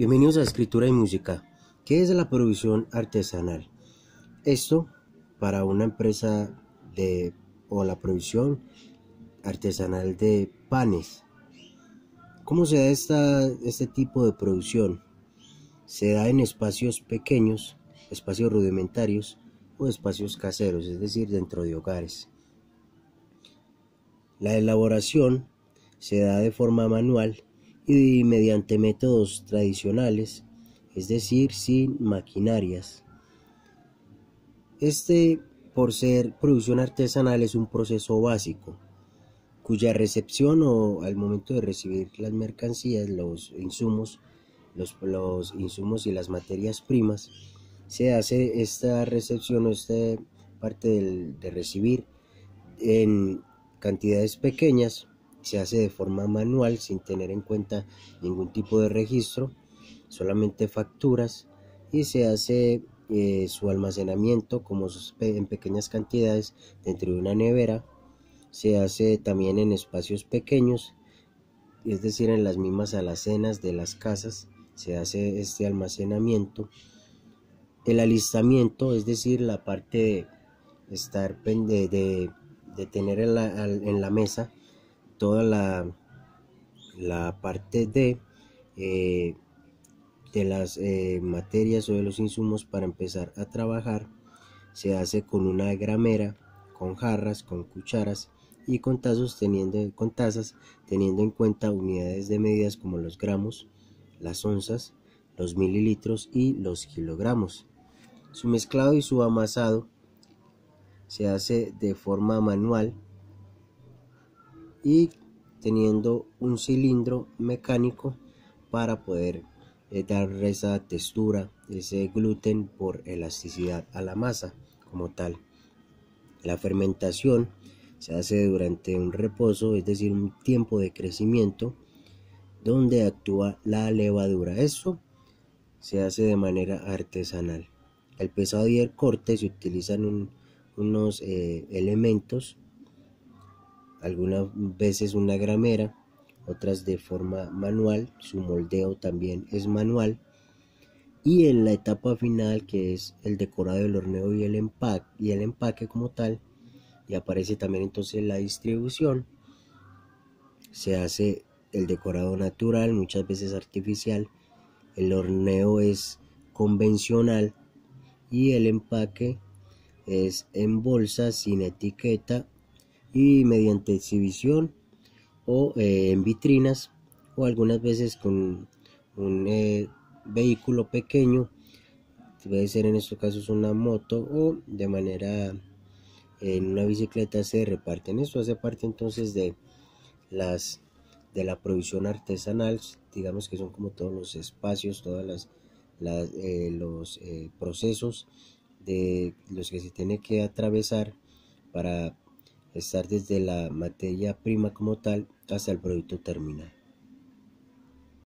Bienvenidos a Escritura y Música. ¿Qué es la producción artesanal? Esto para una empresa de o la producción artesanal de panes. ¿Cómo se da esta, este tipo de producción? Se da en espacios pequeños, espacios rudimentarios o espacios caseros, es decir, dentro de hogares. La elaboración se da de forma manual y mediante métodos tradicionales, es decir, sin maquinarias. Este, por ser producción artesanal, es un proceso básico, cuya recepción o al momento de recibir las mercancías, los insumos, los, los insumos y las materias primas, se hace esta recepción o esta parte de recibir en cantidades pequeñas se hace de forma manual sin tener en cuenta ningún tipo de registro, solamente facturas y se hace eh, su almacenamiento como en pequeñas cantidades dentro de una nevera. Se hace también en espacios pequeños, es decir, en las mismas alacenas de las casas se hace este almacenamiento. El alistamiento, es decir, la parte de estar de, de de tener en la, en la mesa toda la, la parte de, eh, de las eh, materias o de los insumos para empezar a trabajar se hace con una gramera, con jarras, con cucharas y con tazos teniendo, con tazas teniendo en cuenta unidades de medidas como los gramos, las onzas, los mililitros y los kilogramos. Su mezclado y su amasado se hace de forma manual y teniendo un cilindro mecánico para poder eh, dar esa textura, ese gluten por elasticidad a la masa como tal. La fermentación se hace durante un reposo, es decir, un tiempo de crecimiento donde actúa la levadura. Eso se hace de manera artesanal. El pesado y el corte se utilizan un unos eh, elementos, algunas veces una gramera, otras de forma manual, su moldeo también es manual. Y en la etapa final, que es el decorado del horneo y el empaque, y el empaque como tal, y aparece también entonces la distribución, se hace el decorado natural, muchas veces artificial, el horneo es convencional y el empaque es en bolsa sin etiqueta y mediante exhibición o eh, en vitrinas o algunas veces con un eh, vehículo pequeño puede ser en estos casos una moto o de manera en una bicicleta se reparten esto hace parte entonces de las de la producción artesanal digamos que son como todos los espacios todas las, eh, los procesos de los que se tiene que atravesar para estar desde la materia prima como tal hasta el producto terminal.